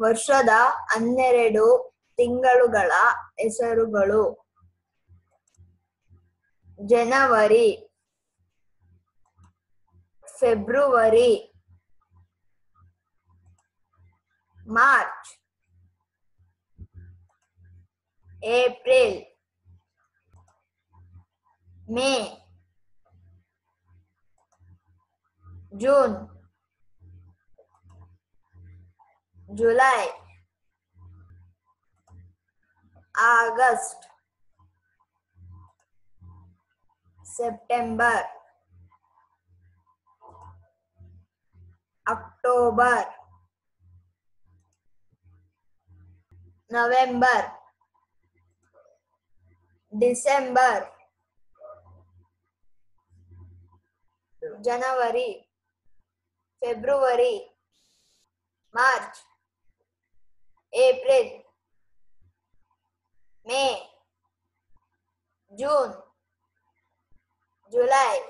ವರ್ಷದ ಹನ್ನೆರಡು ತಿಂಗಳುಗಳ ಹೆಸರುಗಳು. January February March April May June. जुलाई अगस्त सितंबर अक्टूबर नवंबर दिसंबर January February March. April, May, June, July,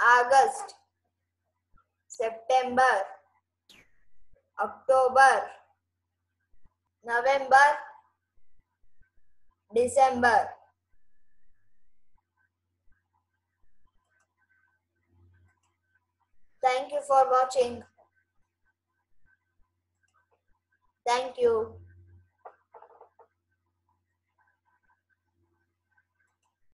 August, September, October, November, December. Thank you for watching. Thank you.